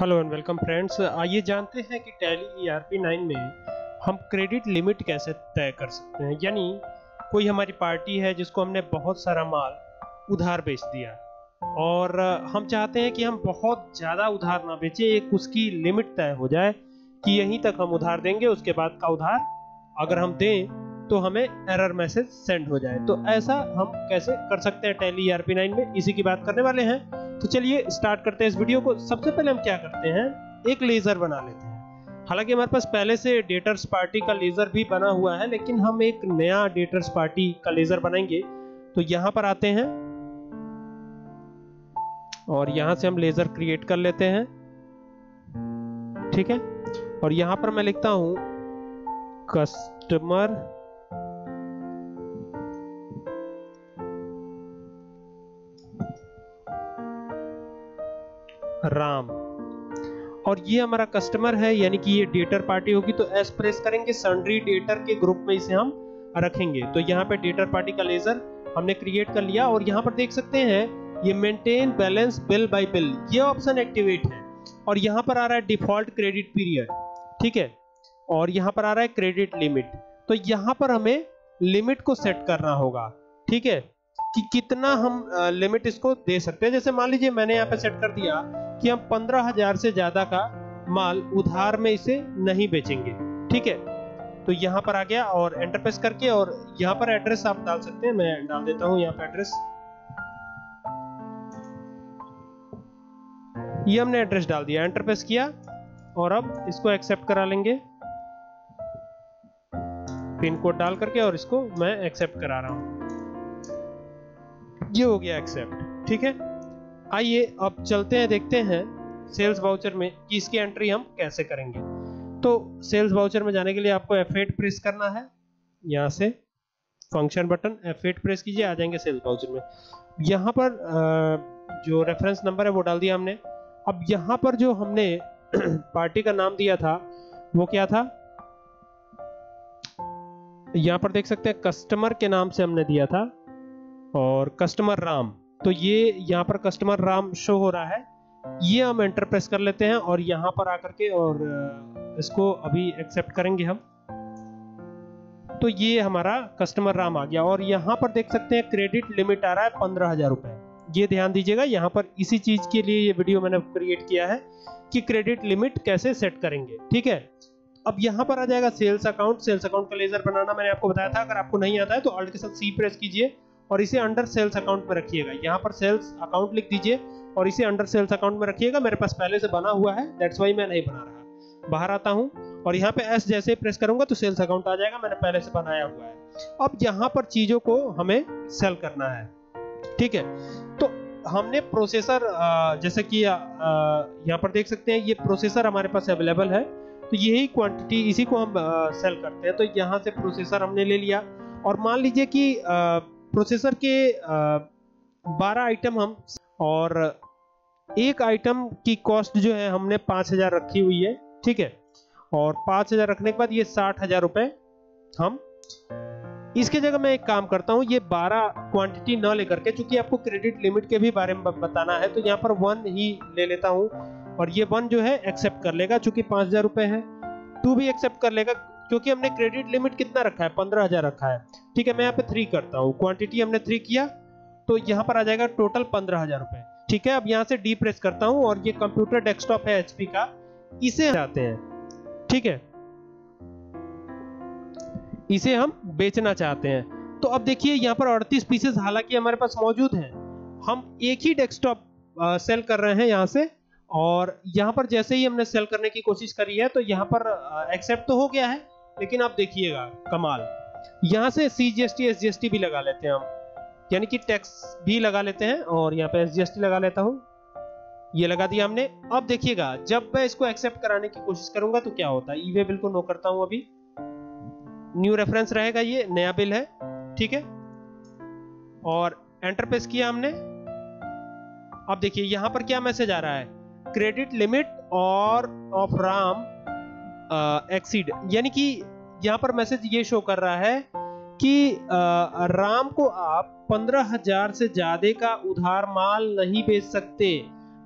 Hello and welcome friends आइए जानते हैं कि टैली ईआरपी 9 में हम क्रेडिट लिमिट कैसे तय कर सकते हैं? यानी कोई हमारी पार्टी है जिसको हमने बहुत सारा माल उधार बेच दिया और हम चाहते हैं कि हम बहुत ज़्यादा उधार ना बेचें, एक उसकी लिमिट तय हो जाए कि यहीं तक हम उधार देंगे, उसके बाद का उधार अगर हम दें तो हमें एरर मैसेज सेंड हो जाए। तो ऐसा हम कैसे कर सकते हैं टैली ईआरपी 9 में? इसी की बात करने वाले हैं। तो चलिए स्टार्ट करते हैं इस वीडियो को। सबसे पहले हम क्या करते हैं? एक लेजर बना लेते हैं। हालाँकि हमारे पास पहले से डेटर्स पार्टी का लेजर भी बना हुआ है, लेकिन हम एक नया डेटर्स पार्टी का लेजर बनाएँगे। तो यहाँ पर आते हैं। और यहाँ से हम लेजर क्रिएट कर लेते हैं। ठीक है? और यहाँ पर मैं लिखता हूँ कस्टमर राम। और ये हमारा कस्टमर है, यानी कि ये डेटर पार्टी होगी तो एस प्रेस करेंगे सन्ड्री डेटर के ग्रुप में इसे हम रखेंगे। तो यहाँ पे डेटर पार्टी का लेजर हमने क्रिएट कर लिया, और यहाँ पर देख सकते हैं, ये maintain balance bill by bill ये ऑप्शन एक्टिवेट है। और यहाँ पर आ रहा है डिफ़ॉल्ट क्रेडिट पीरियड ठीक है? और यहाँ पर आ रहा है क्रेडिट लिमिट तो यहाँ पर हमें लिमिट को सेट करना होगा, ठीक है? कि कितना हम लिमिट इसको दे सकते हैं। जैसे मान लीजिए मैंने यहाँ पे सेट कर दिया कि हम पंद्रह हज़ार से ज़्यादा का माल उधार में इसे नहीं बेचेंगे। ठीक है? तो यहाँ पर आ गया और एंटर प्रेस करके और यहाँ पर एड्रेस आप डाल सकते हैं। मैं डाल देता हूँ यहाँ पर एड्रेस ये हमने एड्रेस डाल दिया एंटर प्रेस किया और अब इसको एक्सेप्ट करा लेंगे। पिन कोड डाल करके और इसको मैं एक्सेप्ट करा रहा हूँ। ये हो गया एक्सेप्ट ठीक है? आइए अब चलते हैं, देखते हैं सेल्स वाउचर में कि इसकी एंट्री हम कैसे करेंगे। तो सेल्स वाउचर में जाने के लिए आपको F8 प्रेस करना है। यहाँ से फ़ंक्शन बटन F8 प्रेस कीजिए, आ जाएँगे सेल्स वाउचर में। यहाँ पर जो रेफरेंस नंबर है वो डाल दिया हमने। अब यहाँ पर जो हमने पार्टी का नाम दिया था, वो क्या था? यहाँ पर देख सकते हैं कस्टमर के नाम से हमने दिया था और कस्टमर राम। तो ये यहाँ पर कस्टमर राम शो हो रहा है। ये हम एंटर प्रेस कर लेते हैं और यहाँ पर आकर के और इसको अभी एक्सेप्ट करेंगे हम। तो ये हमारा कस्टमर राम आ गया और यहाँ पर देख सकते हैं क्रेडिट लिमिट आ रहा है पंद्रह हज़ार रुपए। ये ध्यान दीजिएगा, यहाँ पर इसी चीज़ के लिए ये वीडियो मैंने क्रिएट किया है कि क्रेडिट लिमिट कैसे सेट करेंगे, ठीक है? अब यहाँ पर आ जाएगा सेल्स अकाउंट सेल्स अकाउंट का लेजर बनाना मैंने आपको बताया था। अगर आपको नहीं आता है तो अल्ट के साथ सी प्रेस कीजिए। और इसे अंडर सेल्स अकाउंट में रखिएगा। यहाँ पर सेल्स अकाउंट लिख दीजिए और इसे अंडर सेल्स अकाउंट में रखिएगा। मेरे पास पहले से बना हुआ है दैट्स वाई मैं नहीं बना रहा। बाहर आता हूँ और यहाँ पे एस जैसे प्रेस करूँगा तो सेल्स अकाउंट आ जाएगा। मैंने पहले से बनाया हुआ है। अब यहाँ पर चीज़ों को हमें सेल करना है। ठीक है? तो हमने प्रोसेसर जैसे कि यहाँ पर देख सकते हैं, ये प्रोसेसर हमारे पास अवेलेबल है। तो यही क्वांटिटी इसी को हम सेल करते हैं। तो यहाँ से प्रोसेसर हमने ले लिया। और मान लीजिए कि प्रोसेसर के बारह आइटम हम, और एक आइटम की कॉस्ट जो है हमने पाँच हज़ार रखी हुई है, ठीक है? और पाँच हज़ार रखने के बाद ये साठ हज़ार रुपए हम, इसके जगह मैं एक काम करता हूँ, ये 12 क्वांटिटी न लेकर के क्योंकि आपको क्रेडिट लिमिट के भी बारे में बताना है तो यहाँ पर वन ही ले लेता हूँ, और ये वन जो है एक्सेप्ट कर लेगा, चूँकि पाँच हज़ार रुपए है टू भी एक्सेप्ट कर लेगा क्योंकि हमने क्रेडिट लिमिट कितना रखा है? पंद्रह हज़ार रखा है। ठीक है, मैं यहाँ पे थ्री करता हूँ। क्वांटिटी हमने थ्री किया तो यहाँ पर आ जाएगा टोटल पंद्रह हज़ार रुपए। ठीक है, अब यहाँ से डी प्रेस करता हूँ और ये कंप्यूटर डेस्कटॉप है एचपी का। इसे जाते हैं। ठीक है? इसे हम बेचना चाहते हैं। तो अब देखिए, यहाँ पर अड़तीस पीसेस हालाँकि हमारे पास मौजूद हैं। हम एक ही डेस्कटॉप सेल कर रहे हैं यहाँ से। और यहाँ पर जैसे ही हमने सेल करने की कोशिश करी है तो यहाँ पर एक्सेप्ट तो हो गया है। लेकिन आप देखिएगा, कमाल। यहाँ से C G S T S G S T भी लगा लेते हैं हम। यानी कि टैक्स भी लगा लेते हैं और यहाँ पे एस जी एस टी लगा लेता हूँ। ये लगा दिया हमने। अब देखिएगा, जब मैं इसको एक्सेप्ट कराने की कोशिश करूँगा तो क्या होता है? ईवे बिल को नो करता हूँ अभी। न्यू रेफरेंस रहेगा ये, नया बिल है, ठीक है? और एंटर प्रेस किया हमने। अब देखिए, यहाँ पर क्या मैसेज आ रहा है? क्रेडिट लिमिट और ऑफ़ राम एक्सीड यानी कि यहाँ पर मैसेज ये शो कर रहा है कि आ, राम को आप पंद्रह हज़ार से ज़्यादा का उधार माल नहीं बेच सकते।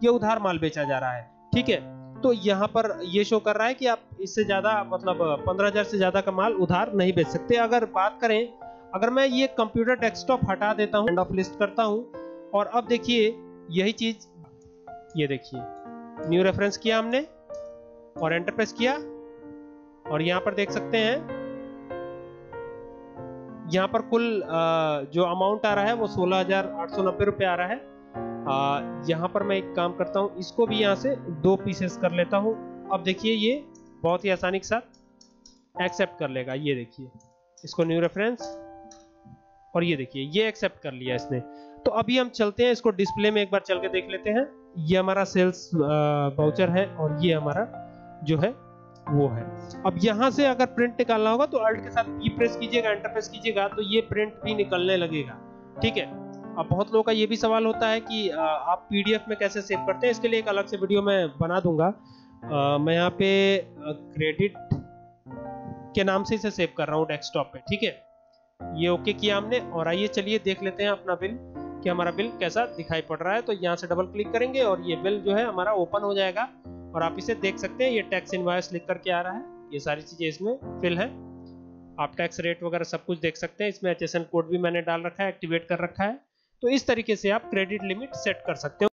ये उधार माल बेचा जा रहा है ठीक है? तो यहाँ पर ये शो कर रहा है कि आप इससे ज़्यादा मतलब पंद्रह हज़ार से ज़्यादा का माल उधार नहीं बेच सकते। अगर बात करें अगर मैं ये कंप्यूटर डेस्कटॉप हटा देता हूँ लिस्ट करता हूँ और अब देखिए यही चीज़ ये देखिए न्यू रेफरेंस किया हमने और एंटर प्रेस किया। और यहाँ पर देख सकते हैं, यहाँ पर कुल जो अमाउंट आ रहा है वो सोलह हज़ार आठ सौ नब्बे रुपये आ रहा है। यहाँ पर मैं एक काम करता हूँ, इसको भी यहाँ से दो पीसेस कर लेता हूँ। अब देखिए ये बहुत ही आसानी के साथ एक्सेप्ट कर लेगा, ये देखिए, इसको न्यू रेफरेंस और ये देखिए, ये एक्सेप्ट कर लिया इसने। तो अभी हम चलते हैं, इसको डिस्प्ले में एक बार चल के देख लेते हैं। ये हमारा सेल्स वाउचर है और ये हमारा जो है वो है। अब यहाँ से अगर प्रिंट निकालना होगा तो अल्ट के साथ ई प्रेस कीजिएगा एंटर प्रेस कीजिएगा तो ये प्रिंट भी निकलने लगेगा। ठीक है? अब बहुत लोगों का ये भी सवाल होता है कि आप पीडीएफ में कैसे सेव करते हैं? इसके लिए एक अलग से वीडियो मैं बना दूँगा। आ, मैं यहाँ पे क्रेडिट के नाम से इसे सेव कर रहा हूँ डेस्कटॉप पे। ठीक है? ये ओके किया हमने। और आइए चलिए देख लेते हैं अपना बिल कि हमारा बिल कैसा दिखाई पड़ रहा है। तो यहाँ से डबल क्लिक करेंगे और ये बिल जो है हमारा ओपन हो जाएगा। और आप इसे देख सकते हैं, ये टैक्स इनवाइस लिख करके आ रहा है। ये सारी चीज़ें इसमें फिल है। आप टैक्स रेट वगैरह सब कुछ देख सकते हैं। इसमें एचएसएन कोड भी मैंने डाल रखा है एक्टिवेट कर रखा है। तो इस तरीके से आप क्रेडिट लिमिट सेट कर सकते हो।